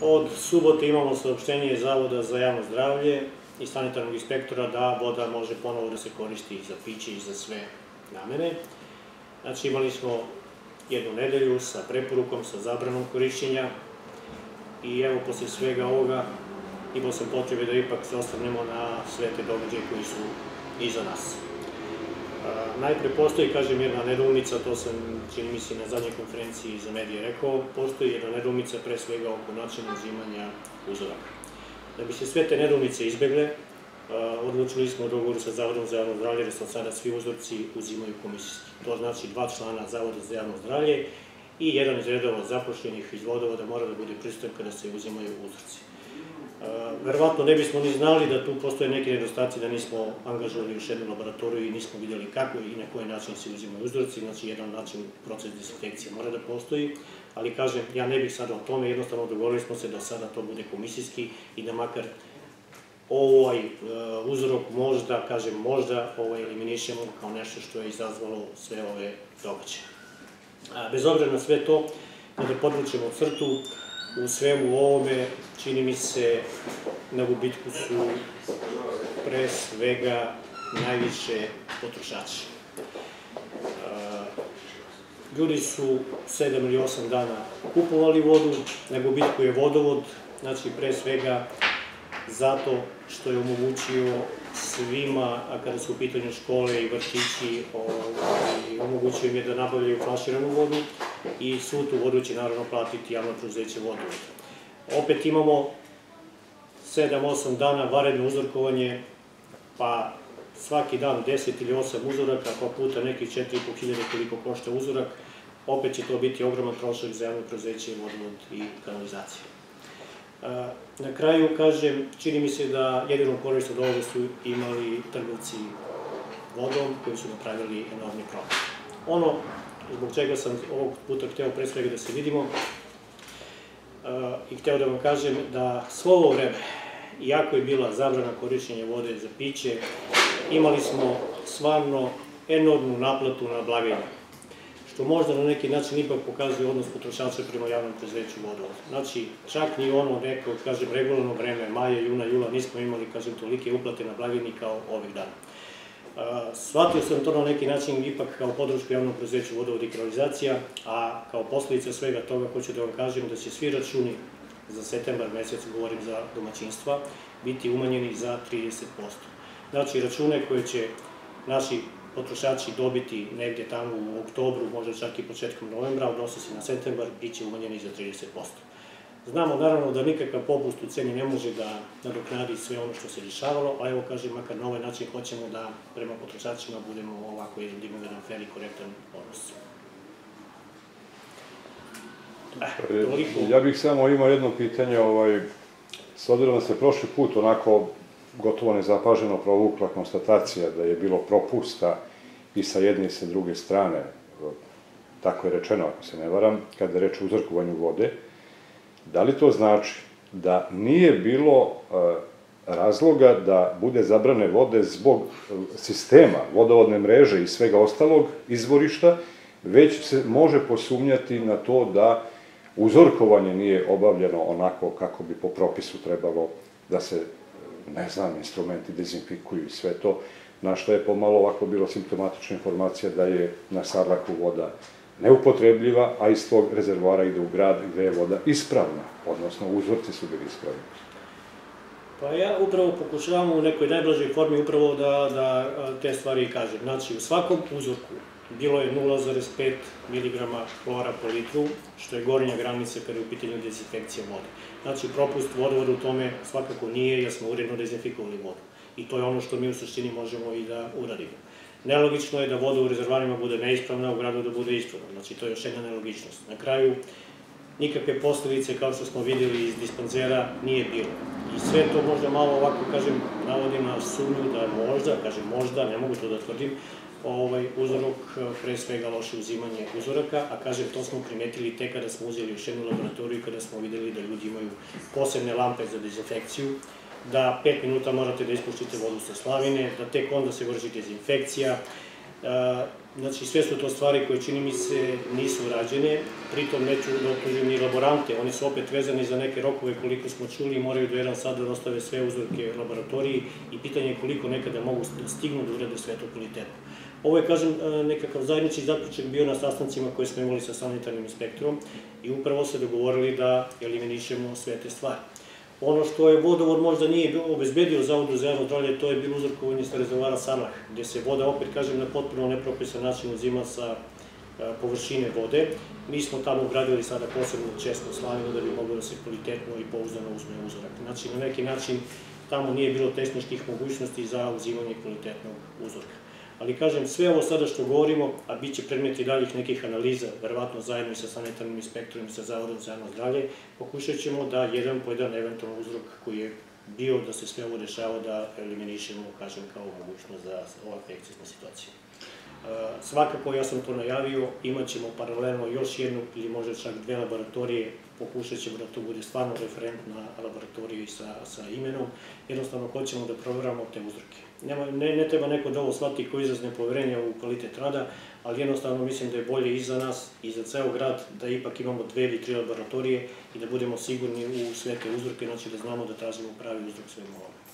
Od subote imamo saopštenje Zavoda za javno zdravlje i sanitarnog inspektora da voda može ponovo da se koristi za piće i za sve namene. Znači imali smo jednu nedelju sa preporukom, sa zabranom korišćenja i evo posle svega ovoga imao sam potrebe da ipak se ostavnemo na sve te događaje koji su iza nas. Najpre postoji, kažem, jedna nedoumica, to sam, čini mi se, na zadnjoj konferenciji za medije rekao, postoji jedna nedoumica pre svega oko načina uzimanja uzoraka. Da bi se sve te nedoumice izbegle, odlučili smo u dogovoru sa Zavodom za javno zdravlje od sada svi uzorci uzimaju komisijski. To znači dva člana Zavoda za javno zdravlje i jedan iz redova zapošljenih iz vodovoda mora da bude prisutan kada se uzimaju uzorci. Verovatno ne bismo ni znali da tu postoje neki nedostaci, da nismo angažovali još jednu laboratoriju i nismo videli kako i na koji način se uzimaju uzorci, znači jedan način proces desinfekcije mora da postoji, ali kažem, ja ne bih sada o tome, jednostavno dogovorili smo se da sada to bude komisijski i da makar ovaj uzrok možda, kažem možda, ovaj, eliminišemo kao nešto što je izazvalo sve ove događaje. Bez obzira na sve to, kada podvučemo crtu, u svemu ovome, čini mi se, na gubitku su pre svega najviše potrošači. Ljudi su 7 ili 8 dana kupovali vodu, na gubitku je vodovod, znači pre svega zato što je omogućio svima, a kada su u pitanju škole i vrtići, ovaj, omogućio im je da nabavljaju flaširanu vodu i svu tu vodu će naravno platiti javno preduzeće vodovod. Opet imamo 7-8 dana varedno uzorkovanje, pa svaki dan 10 ili 8 uzoraka, pa puta nekih 4.500 koliko košta uzorak, opet će to biti ogroman trošak za javno preduzeće, vodovod i kanalizacije. Na kraju, kažem, čini mi se da jedinu korist od ovoga su imali trgovci vodom koji su napravili enormni problem. Ono zbog čega sam ovog puta hteo pre svega da se vidimo i hteo da vam kažem da svo ovo vreme, iako je bila zabrana korišćenja vode za piće, imali smo stvarno enormnu naplatu na blagajnu što možda na neki način ipak pokazuje odnos potrošača prema javnom prezveću vodovod. Znači, čak ni ono neko, kažem, regularno vreme, maja, juna, jula, nismo imali, kažem, tolike uplate na blagajni kao ovih dana. Shvatio sam to na neki način ipak kao podršku javnom prezveću vodovod i kanalizacija, a kao posledica svega toga hoću da vam kažem da će svi računi za septembar mesec, govorim za domaćinstva, biti umanjeni za 30%. Znači, račune koje će naši potrošači dobiti negde tamo u oktobru, možda čak i početkom novembra, odnosi se na septembar, bit će umanjeni za 30%. Znamo naravno da nikakav popust u ceni ne može da nadoknadi sve ono što se dešavalo, a evo kažem, makar na ovaj način hoćemo da prema potrošačima budemo ovako jedan dimom jedan fer i korektan odnos. Eh, ja bih samo imao jedno pitanje, ovaj, s obzirom da se prošli put onako gotovo nezapaženo provukla konstatacija da je bilo propusta i sa jedne i sa druge strane, tako je rečeno, ako se ne varam, kada je reč o uzorkovanju vode, da li to znači da nije bilo e, razloga da bude zabrane vode zbog e, sistema, vodovodne mreže i svega ostalog izvorišta, već se može posumnjati na to da uzorkovanje nije obavljeno onako kako bi po propisu trebalo da se, ne znam, instrumenti dezinfikuju i sve to, na što je pomalo ovako bilo simptomatična informacija da je na Sarlaku voda neupotrebljiva, a iz tog rezervoara ide u grad gde je voda ispravna, odnosno uzorci su bili ispravni. Pa ja upravo pokušavam u nekoj najblažoj formi upravo da, da te stvari kažem. Znači, u svakom uzorku bilo je 0,5 mg klora po litru, što je gornja granica kada je u pitanju dezinfekcija vode. Znači, propust vodovoda u tome svakako nije, jer smo uredno dezinfikovali vodu. I to je ono što mi u suštini možemo i da uradimo. Nelogično je da voda u rezervarima bude neispravna, u gradu da bude ispravna. Znači, to je još jedna nelogičnost. Na kraju, nikakve posledice, kao što smo videli iz dispanzera, nije bilo. I sve to možda malo ovako, kažem, navodim na sumnju da možda, kažem možda, ne mogu to da tvrdim, ovaj, uzorok, pre svega loše uzimanje uzoraka, a kažem, to smo primetili tek kada smo uzeli još jednu laboratoriju, kada smo videli da ljudi imaju posebne lampe za dezinfekciju, da 5 minuta morate da ispuštite vodu sa slavine, da tek onda se vrši dezinfekcija, Znači, sve su to stvari koje čini mi se nisu rađene, pritom neću da optužim ni laborante, oni su opet vezani za neke rokove koliko smo čuli moraju do jedan sad da dostave sve uzorke laboratoriji i pitanje je koliko nekada mogu da stignu da urade sve to kvalitetno. Ovo je, kažem, nekakav zajednički zaključak bio na sastancima koje smo imali sa sanitarnim inspektorom i upravo se dogovorili da eliminišemo sve te stvari. Ono što je vodovod možda nije obezbedio Zavodu za javno zdravlje, to je bilo uzorkovanje sa rezervara Sarlah, gde se voda, opet kažem, na potpuno nepropisan način uzima sa e, površine vode. Mi smo tamo ugradili sada posebno česno slavinu da bi moglo da se kvalitetno i pouzdano uzme uzorak. Znači, na neki način tamo nije bilo tehničkih mogućnosti za uzimanje kvalitetnog uzorka. Ali kažem, sve ovo sada što govorimo, a bit će predmet i daljih nekih analiza, verovatno zajedno sa sanitarnim inspektorom i sa Zavodom za javno zdravlje, pokušat ćemo da jedan po jedan eventualno uzrok koji je bio da se sve ovo dešava da eliminišemo, kažem, kao mogućnost za ovakve ekscesne situacije. Svakako, ja sam to najavio, imat ćemo paralelno još jednu ili možda čak dve laboratorije, pokušat ćemo da to bude stvarno referentna laboratorija sa, sa imenom, jednostavno hoćemo da proveramo te uzroke. Ne, ne treba neko da ovo shvati koji izraz nepoverenja u kvalitet rada, ali jednostavno mislim da je bolje i za nas i za ceo grad da ipak imamo dve ili tri laboratorije i da budemo sigurni u sve te uzroke, znači da znamo da tražimo pravi uzrok svema ovome.